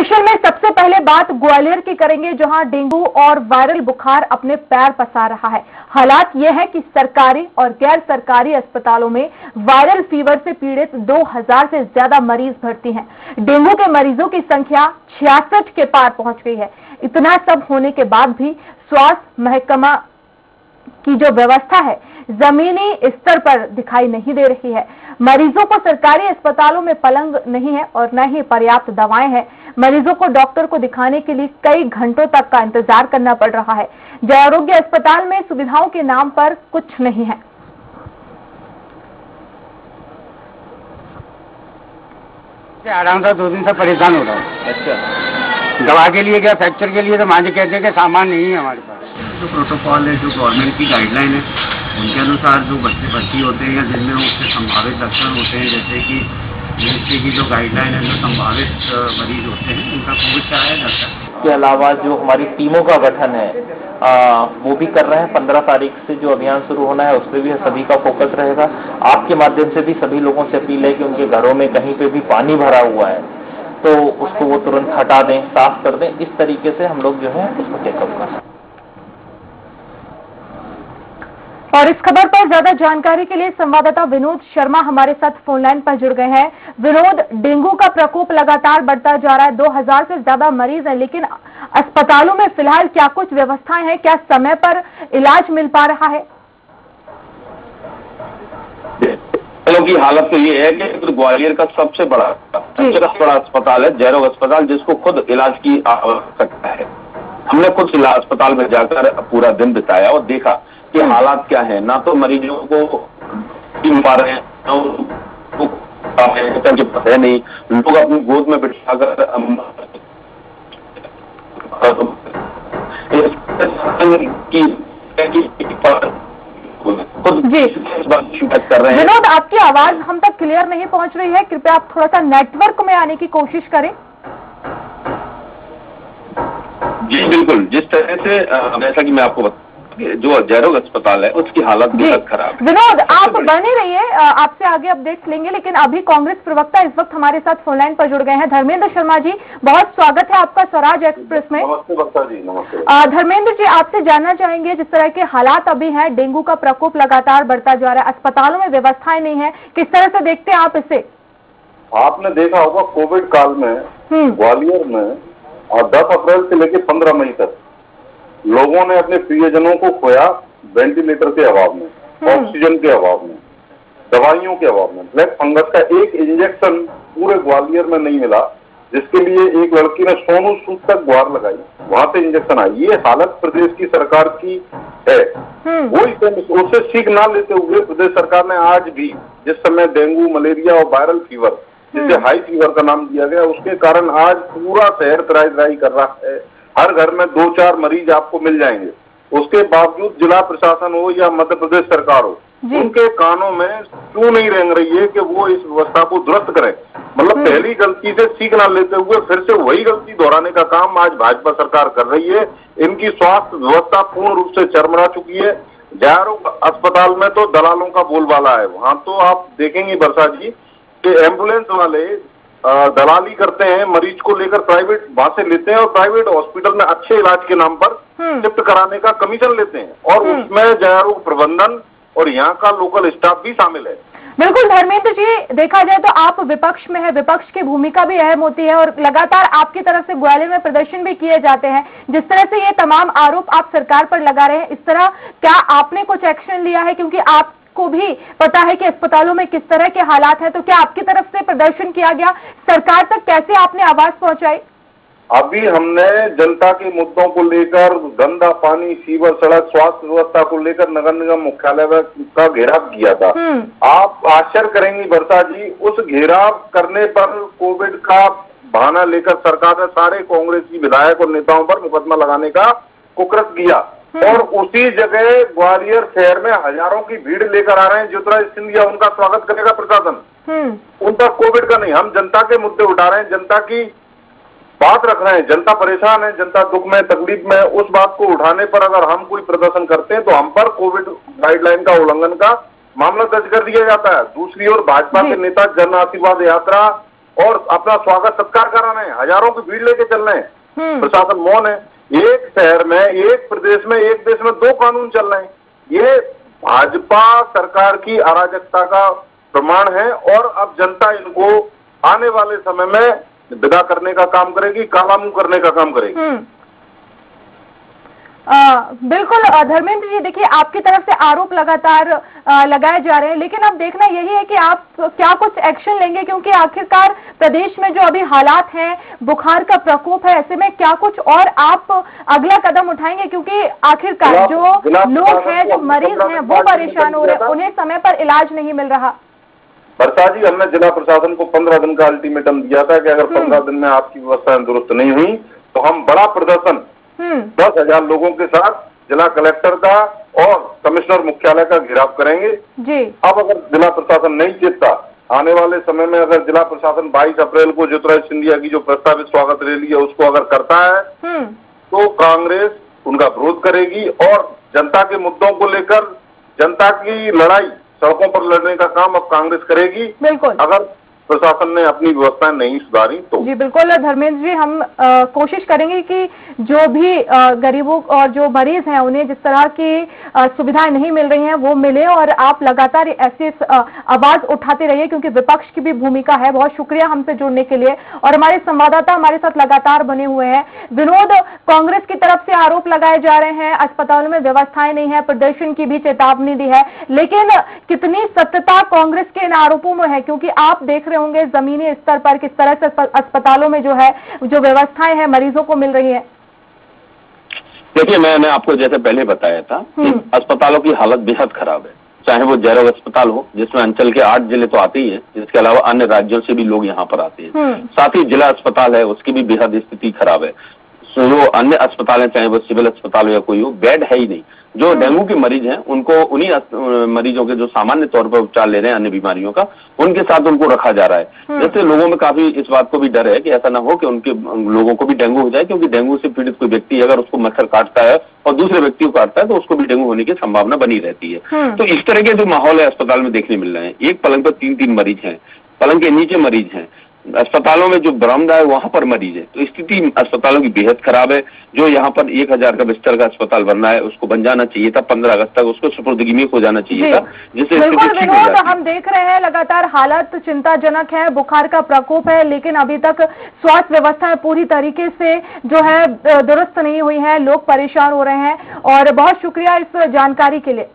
Session में सबसे पहले बात ग्वालियर की करेंगे, जहाँ डेंगू और वायरल बुखार अपने पैर पसार रहा है। हालात यह है कि सरकारी और गैर सरकारी अस्पतालों में वायरल फीवर से पीड़ित 2000 से ज़्यादा मरीज़ भर्ती हैं। डेंगू के मरीजों की संख्या छियासठ के पार पहुँच गई है। इतना सब होने के बाद भी स्वास्थ्य महकमा की जो व्यवस्था है, जमीनी स्तर पर दिखाई नहीं दे रही है। मरीजों को सरकारी अस्पतालों में पलंग नहीं है और न ही पर्याप्त दवाएँ हैं। मरीजों को डॉक्टर को दिखाने के लिए कई घंटों तक का इंतज़ार करना पड़ रहा है। जय आरोग्य अस्पताल में सुविधाओं के नाम पर कुछ नहीं है। आराम से दो दिन से परेशान हो रहा हूँ। अच्छा। दवा के लिए क्या फ्रैक्चर के लिए तो मांझे कहते हैं कि सामान नहीं है हमारे पास। जो प्रोटोकॉल है जो गवर्नमेंट की गाइडलाइन है उनके अनुसार जो बच्चे भर्ती होते हैं या जिनमें उसके संभावित लक्षण होते हैं जैसे कि की जो गाइडलाइन है जो संभावित मरीज़ होते हैं उनका कोविड कराया जाता है। के अलावा जो हमारी टीमों का गठन है आ, वो भी कर रहे हैं। पंद्रह तारीख से जो अभियान शुरू होना है उस पर भी सभी का फोकस रहेगा। आपके माध्यम से भी सभी लोगों से अपील है कि उनके घरों में कहीं पे भी पानी भरा हुआ है तो उसको वो तुरंत हटा दें साफ़ कर दें। इस तरीके से हम लोग जो है उसको टेकअप कर सकते हैं। और इस खबर पर ज़्यादा जानकारी के लिए संवाददाता विनोद शर्मा हमारे साथ फ़ोन लाइन पर जुड़ गए हैं। विनोद डेंगू का प्रकोप लगातार बढ़ता जा रहा है। 2000 से ज़्यादा मरीज़ हैं लेकिन अस्पतालों में फ़िलहाल क्या कुछ व्यवस्थाएँ हैं? क्या समय पर इलाज मिल पा रहा है? लोगों की हालत तो ये है कि ग्वालियर का सबसे बड़ा सबसे बड़ा अस्पताल है जयरोग अस्पताल जिसको खुद इलाज की आवश्यकता है। हमने खुद अस्पताल में जाकर पूरा दिन बिताया और देखा कि हालात क्या है? ना तो मरीजों को पा रहे हैं ना उनको पास है नहीं लोग अपनी गोद में बिठाकर की जी। शिकायत कर रहे हैं विनोद आपकी आवाज़ हम तक क्लियर नहीं पहुँच रही है। कृपया आप थोड़ा सा नेटवर्क में आने की कोशिश करें। जी बिल्कुल। जिस तरह से जैसा कि मैं आपको बता जो जयरोग अस्पताल है उसकी हालत बेहद खराब है। विनोद आप बने रहिए आपसे आगे अपडेट्स लेंगे लेकिन अभी कांग्रेस प्रवक्ता इस वक्त हमारे साथ फ़ोन लाइन पर जुड़ गए हैं। धर्मेंद्र शर्मा जी बहुत स्वागत है आपका स्वराज एक्सप्रेस में। नमस्ते बक्ता जी नमस्ते। धर्मेंद्र जी आपसे जानना चाहेंगे जिस तरह के हालात अभी हैं डेंगू का प्रकोप लगातार बढ़ता जा रहा है अस्पतालों में व्यवस्थाएँ नहीं है किस तरह से देखते हैं आप इसे? आपने देखा होगा कोविड काल में हम्म। ग्वालियर में और 10 अप्रैल से लेकर 15 मई तक लोगों ने अपने प्रियजनों को खोया वेंटिलेटर के अभाव में हम्म। ऑक्सीजन के अभाव में दवाइयों के अभाव में। ब्लैक फंगस का एक इंजेक्शन पूरे ग्वालियर में नहीं मिला जिसके लिए एक लड़की ने सोनू सूद तक गुहार लगाई। वहाँ से इंजेक्शन आई। ये हालत प्रदेश की सरकार की है। हम्म। वो इसे- उससे सीख ना लेते हुए प्रदेश सरकार ने आज भी जिस समय डेंगू मलेरिया और वायरल फीवर जिसे हम्म। हाई फीवर का नाम दिया गया उसके कारण आज पूरा शहर त्राई त्राई कर रहा है। हर घर में दो चार मरीज़ आपको मिल जाएँगे। उसके बावजूद जिला प्रशासन हो या मध्य प्रदेश सरकार हो उनके कानों में क्यों नहीं रेंग रही है कि वो इस व्यवस्था को दुरुस्त करें? मतलब हम्म। पहली गलती से सीख ना लेते हुए फिर से वही गलती दोहराने का काम आज भाजपा सरकार कर रही है। इनकी स्वास्थ्य व्यवस्था पूर्ण रूप से चरमरा चुकी है। जायरोग अस्पताल में तो दलालों का बोलबाला है। वहाँ तो आप देखेंगे वर्षा जी कि एंबुलेंस वाले दलाली करते हैं मरीज़ को लेकर प्राइवेट वहाँ से लेते हैं और प्राइवेट हॉस्पिटल में अच्छे इलाज के नाम पर हम्म। शिफ्ट कराने का कमीशन लेते हैं और हम्म। उसमें जयारोग प्रबंधन और यहाँ का लोकल स्टाफ भी शामिल है बिल्कुल धर्मेंद्र जी देखा जाए तो आप विपक्ष में है विपक्ष की भूमिका भी अहम होती है और लगातार आपकी तरफ़ से ग्वालियर में प्रदर्शन भी किए जाते हैं जिस तरह से ये तमाम आरोप आप सरकार पर लगा रहे हैं इस तरह क्या आपने कुछ एक्शन लिया है क्योंकि आपको भी पता है कि अस्पतालों में किस तरह के हालात हैं तो क्या आपकी तरफ़ से प्रदर्शन किया गया? सरकार तक कैसे आपने आवाज़ पहुंचाई? अभी हमने जनता के मुद्दों को लेकर गंदा पानी सीवर सड़क स्वास्थ्य व्यवस्था को लेकर नगर निगम मुख्यालय का घेराव किया था। हम्म। आप आश्चर्य करेंगी वर्षा जी उस घेराव करने पर कोविड का बहाना लेकर सरकार ने सारे कांग्रेसी विधायक और नेताओं पर मुकदमा लगाने का कुकृत किया और उसी जगह ग्वालियर शहर में हज़ारों की भीड़ लेकर आ रहे हैं। ज्योतिराज सिंधिया उनका स्वागत करेगा प्रशासन। हम्म। उनका कोविड का नहीं हम जनता के मुद्दे उठा रहे हैं। जनता की बात रख रहे हैं। जनता परेशान है जनता दुख में तकलीफ़ में। उस बात को उठाने पर अगर हम कोई प्रदर्शन करते हैं तो हम पर कोविड गाइडलाइन का उल्लंघन का मामला दर्ज कर दिया जाता है। दूसरी ओर भाजपा के नेता जन आशीर्वाद यात्रा और अपना स्वागत सत्कार करा रहे हैं। हज़ारों की भीड़ लेके चल रहे हैं। हम्म। प्रशासन मौन है। एक शहर में, एक प्रदेश में, एक देश में दो कानून चल रहे हैं। ये भाजपा सरकार की अराजकता का प्रमाण है और अब जनता इनको आने वाले समय में विदा करने का काम करेगी, कालामू करने का काम करेगी। हम्म। बिल्कुल धर्मेंद्र जी देखिए आपकी तरफ़ से आरोप लगातार लगाए जा रहे हैं लेकिन अब देखना यही है कि आप क्या कुछ एक्शन लेंगे क्योंकि आखिरकार प्रदेश में जो अभी हालात हैं बुखार का प्रकोप है ऐसे में क्या कुछ और आप अगला कदम उठाएँगे? क्योंकि आखिरकार जो लोग हैं जो मरीज़ पंद्रह हैं वो परेशान हो रहे हैं उन्हें समय पर इलाज नहीं मिल रहा। वर्षा जी हमने जिला प्रशासन को पंद्रह दिन का अल्टीमेटम दिया था कि अगर हम्म। पंद्रह दिन में आपकी व्यवस्थाएँ दुरुस्त नहीं हुई तो हम बड़ा प्रदर्शन दस हज़ार लोगों के साथ जिला कलेक्टर का और कमिश्नर मुख्यालय का घेराव करेंगे। जी। अब अगर जिला प्रशासन नहीं चेतता आने वाले समय में अगर जिला प्रशासन 22 अप्रैल को ज्योतिराज सिंधिया की जो प्रस्तावित स्वागत रैली है उसको अगर करता है हम्म। तो कांग्रेस उनका विरोध करेगी और जनता के मुद्दों को लेकर जनता की लड़ाई सड़कों पर लड़ने का काम अब कांग्रेस करेगी। बिल्कुल। अगर प्रशासन ने अपनी व्यवस्थाएँ नहीं सुधारी तो। जी बिल्कुल। धर्मेंद्र जी हम अ, कोशिश करेंगे कि जो भी अ, गरीबों और जो मरीज़ हैं उन्हें जिस तरह की सुविधाएँ नहीं मिल रही हैं वो मिले और आप लगातार ऐसी आवाज़ उठाते रहिए क्योंकि विपक्ष की भी भूमिका है। बहुत शुक्रिया हमसे जुड़ने के लिए। और हमारे संवाददाता हमारे साथ लगातार बने हुए हैं। विनोद कांग्रेस की तरफ़ से आरोप लगाए जा रहे हैं अस्पतालों में व्यवस्थाएँ नहीं है प्रदर्शन की भी चेतावनी दी है। लेकिन कितनी सत्यता कांग्रेस के इन आरोपों में है? क्योंकि आप देख रहे होंगे जमीनी स्तर पर किस तरह से अस्पतालों में जो है जो व्यवस्थाएँ हैं मरीजों को मिल रही है? देखिए मैंने आपको जैसे पहले बताया था कि हम्म। अस्पतालों की हालत बेहद खराब है। चाहे वो जैरव अस्पताल हो जिसमें अंचल के आठ ज़िले तो आते ही है इसके अलावा अन्य राज्यों से भी लोग यहाँ पर आते हैं। हम्म। साथ ही जिला अस्पताल है उसकी भी बेहद स्थिति खराब है। जो अन्य अस्पताल हैं चाहे वो सिविल अस्पताल हो या कोई हो बेड है ही नहीं जो हम्म। डेंगू के मरीज़ हैं उनको उन्हीं मरीजों के जो सामान्य तौर पर उपचार ले रहे हैं अन्य बीमारियों का उनके साथ उनको रखा जा रहा है हम्म। जैसे लोगों में काफ़ी इस बात को भी डर है कि ऐसा ना हो कि उनके लोगों को भी डेंगू हो जाए क्योंकि डेंगू से पीड़ित कोई व्यक्ति अगर उसको मच्छर काटता है और दूसरे व्यक्ति को काटता है तो उसको भी डेंगू होने की संभावना बनी रहती है हम्म। तो इस तरह के जो माहौल है अस्पताल में देखने मिल रहे हैं एक पलंग पर तीन तीन मरीज़ हैं पलंग के नीचे मरीज़ हैं अस्पतालों में जो बरामदा है वहाँ पर मरीज़ है। तो स्थिति अस्पतालों की बेहद खराब है। जो यहाँ पर एक हज़ार का बिस्तर का अस्पताल बनना है उसको बन जाना चाहिए था पंद्रह अगस्त तक। उसको सुपुर्दगी में हो जाना चाहिए था जिससे बिल्कुल हम देख रहे हैं लगातार हालत चिंताजनक है बुखार का प्रकोप है लेकिन अभी तक स्वास्थ्य व्यवस्था पूरी तरीके से जो है दुरुस्त नहीं हुई है। लोग परेशान हो रहे हैं। और बहुत शुक्रिया इस जानकारी के लिए।